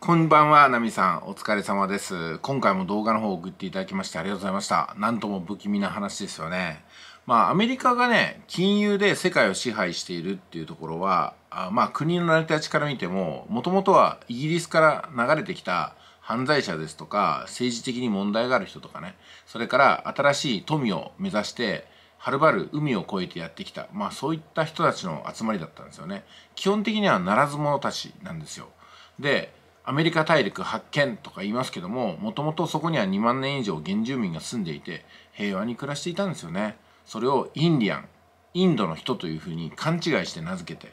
こんばんは、ナミさん。お疲れ様です。今回も動画の方を送っていただきましてありがとうございました。なんとも不気味な話ですよね。まあ、アメリカがね、金融で世界を支配しているっていうところは、あまあ、国の成り立ちから見ても、もともとはイギリスから流れてきた犯罪者ですとか、政治的に問題がある人とかね、それから新しい富を目指して、はるばる海を越えてやってきた、まあそういった人たちの集まりだったんですよね。基本的にはならず者たちなんですよ。で、アメリカ大陸発見とか言いますけども、もともとそこには2万年以上原住民が住んでいて、平和に暮らしていたんですよね。それをインディアン、インドの人というふうに勘違いして名付けて、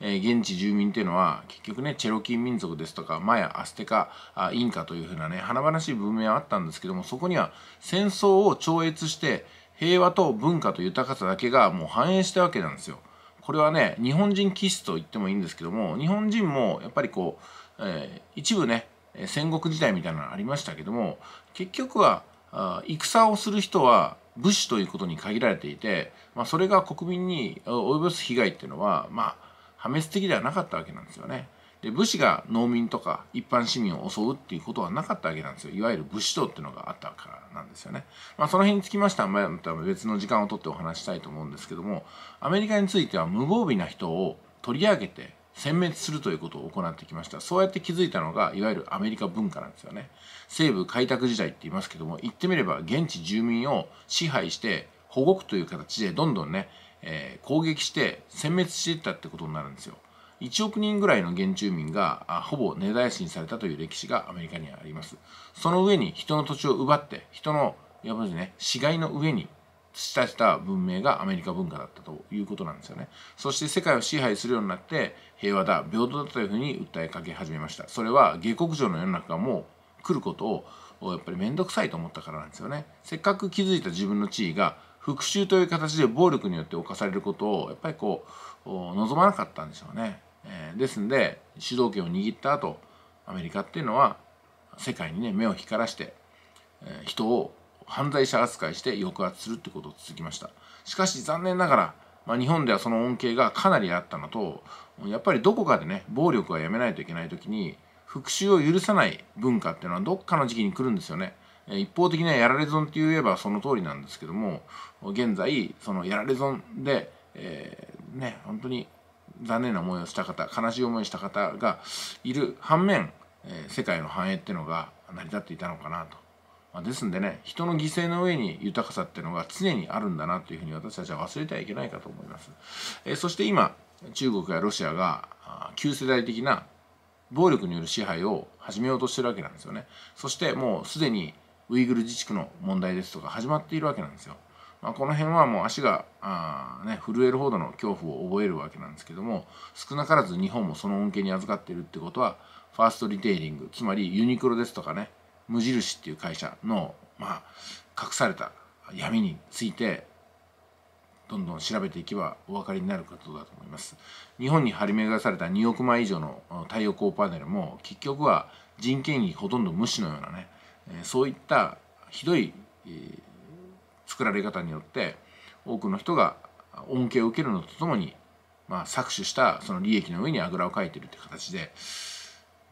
えー、現地住民っていうのは結局ねチェロキー民族ですとかマヤアステカあインカというふうなね華々しい文明はあったんですけどもそこには戦争を超越して平和と文化と豊かさだけがもう反映したわけなんですよ。これはね日本人気質と言ってもいいんですけども日本人もやっぱりこう、えー、一部ね戦国時代みたいなのありましたけども結局は戦をする人は武士ということに限られていて、まあ、それが国民に及ぼす被害っていうのはまあ破滅的ではなかったわけなんですよね。で武士が農民とか一般市民を襲うっていうことはなかったわけなんですよいわゆる武士道っていうのがあったからなんですよね、まあ、その辺につきましてはまた別の時間をとってお話したいと思うんですけどもアメリカについては無防備な人を取り上げて殲滅するということを行ってきました。そうやって気づいたのがいわゆるアメリカ文化なんですよね。西部開拓時代って言いますけども言ってみれば現地住民を支配して保護区という形でどんどんね、えー、攻撃して殲滅していったってことになるんですよ。1億人ぐらいの原住民があほぼ根絶やしにされたという歴史がアメリカにはあります。その上に人の土地を奪って人のやっぱりね死骸の上に培った文明がアメリカ文化だったということなんですよね。そして世界を支配するようになって平和だ平等だというふうに訴えかけ始めました。それは下克上の世の中がもう来ることをやっぱり面倒くさいと思ったからなんですよね。せっかく築いた自分の地位が復讐という形で暴力によって侵されることをやっぱりこう望まなかったんでしょうね。えー、ですんで主導権を握った後アメリカっていうのは世界にね目を光らして、えー、人を犯罪者扱いして抑圧するってことを続きましたしかし残念ながら、まあ、日本ではその恩恵がかなりあったのとやっぱりどこかでね暴力はやめないといけない時に復讐を許さない文化っていうのはどっかの時期に来るんですよね一方的にはやられ損って言えばその通りなんですけども現在そのやられ損で、えー、ね本当に残念な思いをした方悲しい思いをした方がいる反面、えー、世界の繁栄っていうのが成り立っていたのかなと。まあ、ですんでね人の犠牲の上に豊かさっていうのが常にあるんだなというふうに私たちは忘れてはいけないかと思います。えー、そして今中国やロシアが旧世代的な暴力による支配を始めようとしてるわけなんですよね。そしてもうすでにウイグル自治区の問題ですとか始まっているわけなんですよ。まあ、この辺はもう足があ、ね、震えるほどの恐怖を覚えるわけなんですけども少なからず日本もその恩恵に預かっているってことはファーストリテイリングつまりユニクロですとかね無印っていう会社の、まあ、隠された闇についてどんどん調べていけばお分かりになることだと思います。日本に張り巡らされた2億枚以上の太陽光パネルも結局は人件費ほとんど無視のようなねそういったひどい作られ方によって多くの人が恩恵を受けるのとともに、まあ、搾取したその利益の上にあぐらをかいてるという形で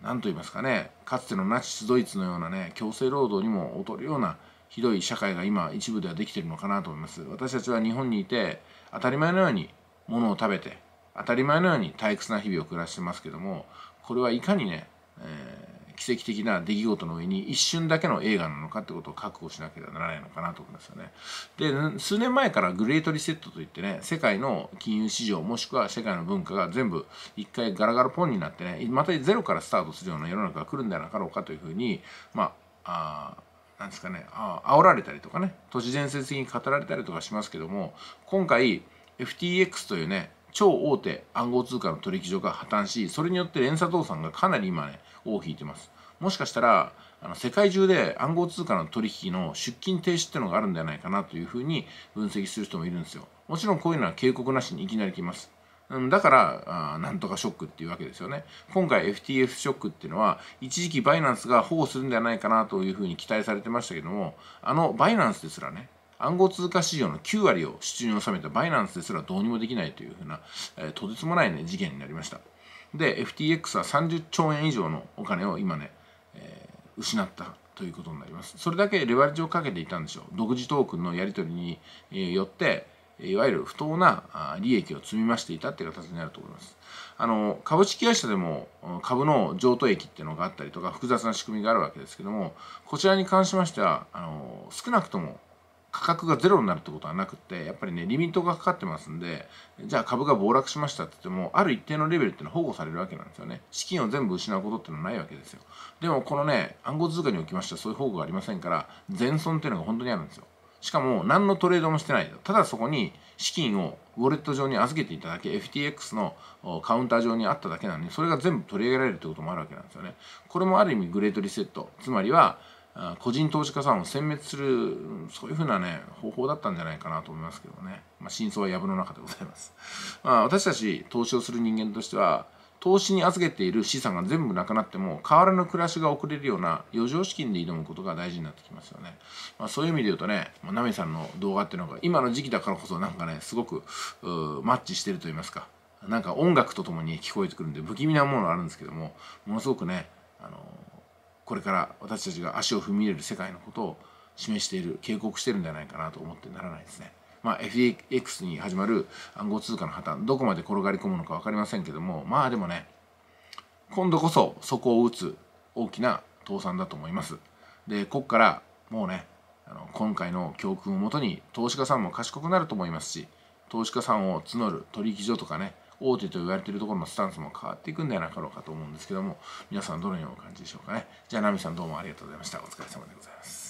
何と言いますかねかつてのナチスドイツのようなね強制労働にも劣るようなひどい社会が今一部ではできているのかなと思います。私たちは日本にいて当たり前のように物を食べて当たり前のように退屈な日々を暮らしてますけどもこれはいかにね、えー奇跡的な出来事の上に一瞬だけの映画なのかってことを覚悟しなければならないのかなと思いますよね。で数年前からグレートリセットといってね世界の金融市場もしくは世界の文化が全部一回ガラガラポンになってねまたゼロからスタートするような世の中が来るんではなかろうかというふうにまああなんですかねあ煽られたりとかね都市伝説的に語られたりとかしますけども今回 FTX というね超大手暗号通貨の取引所が破綻しそれによって連鎖倒産がかなり今ね尾を引いてます。もしかしたらあの世界中で暗号通貨の取引の出金停止っていうのがあるんではないかなというふうに分析する人もいるんですよ。もちろんこういうのは警告なしにいきなり来ます。だからあなんとかショックっていうわけですよね。今回 FTF ショックっていうのは一時期バイナンスが保護するんではないかなというふうに期待されてましたけどもあのバイナンスですらね暗号通貨市場の9割を手中に収めたバイナンスですらどうにもできないというふうな、えー、とてつもないね事件になりました。で FTX は30兆円以上のお金を今ね、えー、失ったということになります。それだけレバレッジをかけていたんでしょう。独自トークンのやり取りによっていわゆる不当な利益を積み増していたっていう形になると思います。あの株式会社でも株の譲渡益っていうのがあったりとか複雑な仕組みがあるわけですけどもこちらに関しましてはあの少なくとも価格がゼロになるってことはなくてやっぱりねリミットがかかってますんでじゃあ株が暴落しましたって言ってもある一定のレベルっていうのは保護されるわけなんですよね。資金を全部失うことっていうのはないわけですよ。でもこのね暗号通貨におきましてはそういう保護がありませんから全損っていうのが本当にあるんですよ。しかも何のトレードもしてないただそこに資金をウォレット上に預けていただけ FTX のカウンター上にあっただけなのにそれが全部取り上げられるということもあるわけなんですよね。これもある意味グレートリセット。つまりは個人投資家さんを殲滅するそういうふうなね方法だったんじゃないかなと思いますけどね、まあ、真相は藪の中でございます、まあ、私たち投資をする人間としては投資に預けている資産が全部なくなっても変わらぬ暮らしが送れるような余剰資金で挑むことが大事になってきますよね、まあ、そういう意味で言うとねナミさんの動画っていうのが今の時期だからこそなんかねすごくマッチしてると言いますか。なんか音楽とともに聞こえてくるんで不気味なものがあるんですけどもものすごくねあのこれから私たちが足を踏み入れる世界のことを示している警告してるんじゃないかなと思ってならないですね。まあ、FX に始まる暗号通貨の破綻どこまで転がり込むのか分かりませんけどもまあでもね今度こそ底を打つ大きな倒産だと思いますでここからもうねあの今回の教訓をもとに投資家さんも賢くなると思いますし投資家さんを募る取引所とかね大手と言われているところのスタンスも変わっていくんではなかろうかと思うんですけども皆さんどのような感じでしょうかね。じゃあナミさんどうもありがとうございました。お疲れ様でございます。